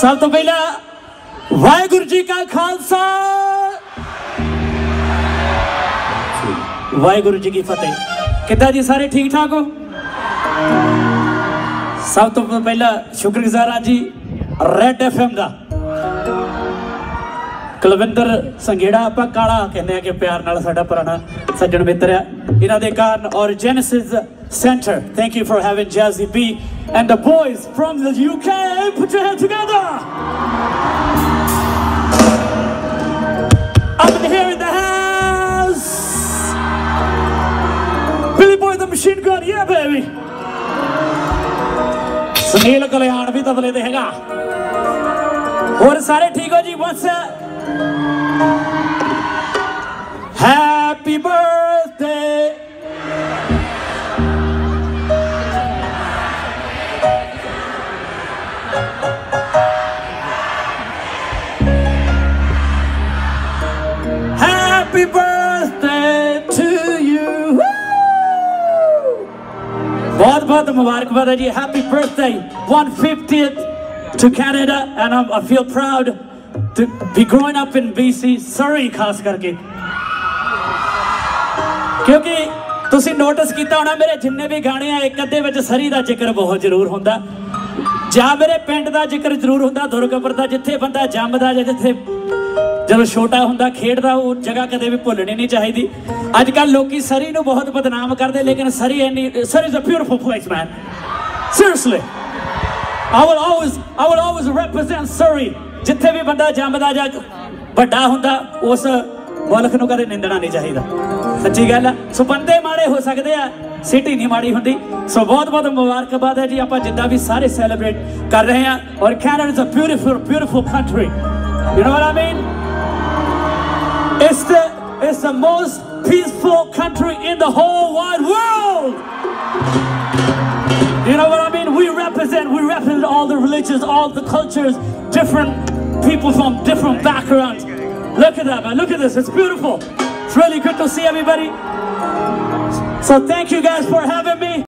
ਸਭ ਤੋਂ ਪਹਿਲਾਂ ਵਾਹਿਗੁਰੂ ਜੀ ਕਾ ਖਾਲਸਾ ਵਾਹਿਗੁਰੂ ਜੀ ਕੀ ਫਤਿਹ ਕਿੱਦਾਂ ਜੀ ਸਾਰੇ ਠੀਕ ਠਾਕ ਹੋ ਸਭ ਤੋਂ ਪਹਿਲਾਂ ਸ਼ੁਕਰਗੁਜ਼ਾਰ ਆ ਜੀ ਰੈਡ ਐਫ ਐਮ ਦਾ ਕੁਲਵਿੰਦਰ ਸੰਗੇੜਾ ਆਪਾਂ ਕਾਲਾ ਕਹਿੰਦੇ ਆ ਕਿ ਪਿਆਰ ਨਾਲ ਸਾਡਾ ਪੁਰਾਣਾ ਸੱਜਣ ਮਿੱਤਰ ਆ इनादे garden, or Genesis Center. Thank you for having Jazzy B and the boys from the UK. Put your hands together. Up in here in the house. Billy Boy the Machine Gun, yeah baby. Sunil कल्याण भी तबले देगा और सारे ठीक हो जी once happy birthday Happy birthday to you. ਬਹੁਤ ਬਹੁਤ ਮੁਬਾਰਕਬਾਦ ਜੀ happy birthday 150th to Canada and I'm, I feel proud to be growing up in BC Surrey ਖਾਸ ਕਰਕੇ ਕਿਉਂਕਿ ਤੁਸੀਂ ਨੋਟਿਸ ਕੀਤਾ ਹੋਣਾ ਮੇਰੇ ਜਿੰਨੇ ਵੀ ਗਾਣੇ ਆ ਇੱਕ ਅੱਧੇ ਵਿੱਚ ਸਰੀ ਦਾ ਜ਼ਿਕਰ ਬਹੁਤ ਜ਼ਰੂਰ ਹੁੰਦਾ ਜਾਂ ਮੇਰੇ ਪਿੰਡ ਦਾ ਜ਼ਿਕਰ ਜ਼ਰੂਰ ਹੁੰਦਾ ਦੁਰਗਪੁਰ ਦਾ ਜਿੱਥੇ ਬੰਦਾ ਜੰਮਦਾ ਜਾਂ ਜਿੱਥੇ ਜਦੋਂ ਛੋਟਾ ਹੁੰਦਾ ਖੇਡਦਾ ਉਹ ਜਗ੍ਹਾ ਕਦੇ ਵੀ ਭੁੱਲਣੀ ਨਹੀਂ ਚਾਹੀਦੀ ਅੱਜ ਕੱਲ ਲੋਕੀ ਸਰੀ ਨੂੰ ਬਹੁਤ ਬਦਨਾਮ ਕਰਦੇ ਲੇਕਿਨ ਸਰੀ ਇੰਨੀ Surrey is a beautiful place man seriously I will always I will always represent Surrey ਜਿੱਥੇ ਵੀ ਬੰਦਾ ਜੰਮਦਾ ਜਾਂ ਵੱਡਾ ਹੁੰਦਾ ਉਸ ਮੁਲਕ ਨੂੰ ਕਦੇ ਨਿੰਦਣਾ ਨਹੀਂ ਚਾਹੀਦਾ ਸੱਚੀ ਗੱਲ ਆ ਸੋ ਬੰਦੇ ਮਾੜੇ ਹੋ ਸਕਦੇ ਆ ਸਿਟੀ ਨਹੀਂ ਮਾੜੀ ਹੁੰਦੀ ਸੋ ਬਹੁਤ ਬਹੁਤ ਮੁਬਾਰਕਬਾਦ ਹੈ ਜੀ ਆਪਾਂ ਜਿੱਦਾਂ ਵੀ ਸਾਰੇ ਸੈਲੀਬ੍ਰੇਟ ਕਰ ਰਹੇ ਆ ਔਰ Canada is a beautiful beautiful country you know what I mean It's the, it's the most peaceful country in the whole wide world. You know what I mean? We represent, we represent all the religions, all the cultures, different people from different backgrounds. Look at that, man. Look at this. It's beautiful. It's really good to see everybody. So thank you guys for having me.